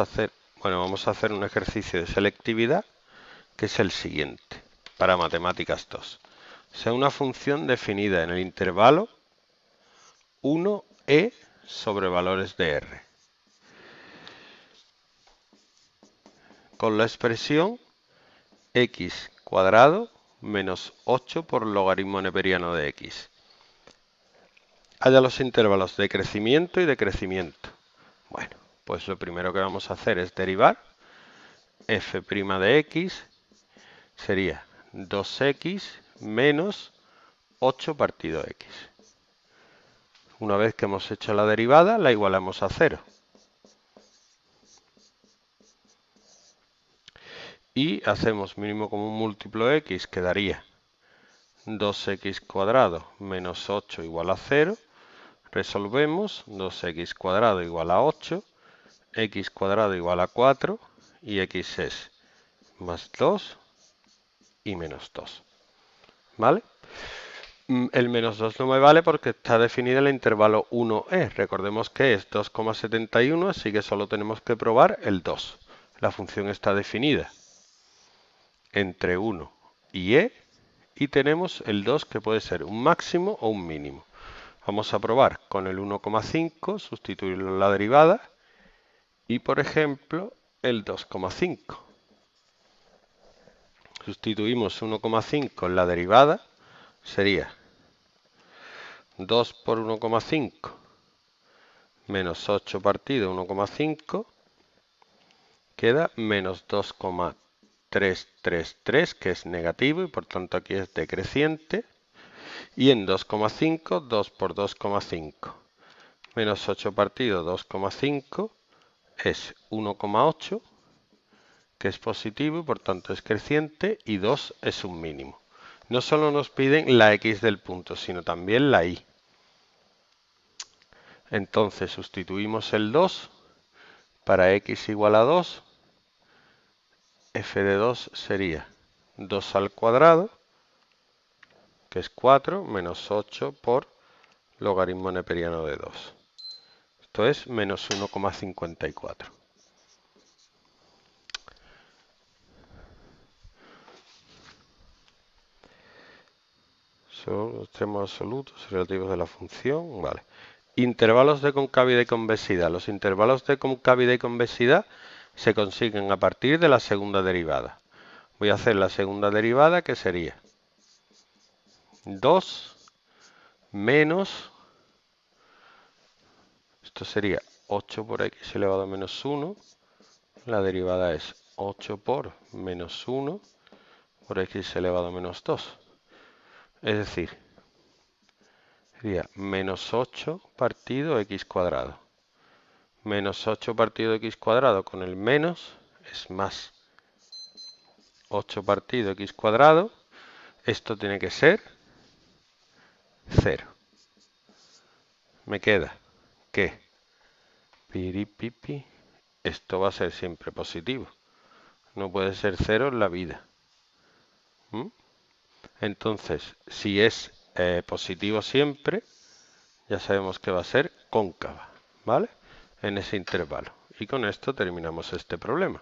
hacer, bueno, vamos a hacer un ejercicio de selectividad que es el siguiente para matemáticas 2. Sea una función definida en el intervalo 1e sobre valores de r. Con la expresión x cuadrado menos 8 por logaritmo neperiano de x. Haya los intervalos de crecimiento y de crecimiento. Bueno, pues lo primero que vamos a hacer es derivar f' de x sería 2x menos 8 partido x. Una vez que hemos hecho la derivada, la igualamos a 0. Y hacemos mínimo común múltiplo x, que daría 2x cuadrado menos 8 igual a 0. Resolvemos 2x cuadrado igual a 8, x cuadrado igual a 4 y x es más 2 y menos 2. ¿Vale? Mm, el menos 2 no me vale porque está definido el intervalo 1e. Recordemos que es 2,71, así que solo tenemos que probar el 2. La función está definida entre 1 y e y tenemos el 2 que puede ser un máximo o un mínimo. Vamos a probar con el 1,5, sustituirlo en la derivada y por ejemplo el 2,5. Sustituimos 1,5 en la derivada, sería 2 por 1,5 menos 8 partido 1,5 queda menos 2,333 que es negativo y por tanto aquí es decreciente y en 2,5 2 por 2,5 menos 8 partido 2,5 es 1,8 que es positivo y por tanto es creciente y 2 es un mínimo. No solo nos piden la x del punto, sino también la y. Entonces sustituimos el 2 para x igual a 2. f de 2 sería 2 al cuadrado, que es 4, menos 8 por logaritmo neperiano de 2. Es menos 1,54. Son los extremos absolutos relativos de la función. Vale. Intervalos de concavidad y convexidad. Los intervalos de concavidad y convexidad se consiguen a partir de la segunda derivada. Voy a hacer la segunda derivada que sería 2 menos, esto sería 8 por x elevado a menos 1, la derivada es 8 por menos 1 por x elevado a menos 2. Es decir, sería menos 8 partido x cuadrado. Menos 8 partido x cuadrado con el menos es más 8 partido x cuadrado. Esto tiene que ser 0. Me queda que piripipi, esto va a ser siempre positivo. No puede ser 0 en la vida. ¿Mm? Entonces, si es eh, positivo siempre, ya sabemos que va a ser cóncava, ¿vale? En ese intervalo. Y con esto terminamos este problema.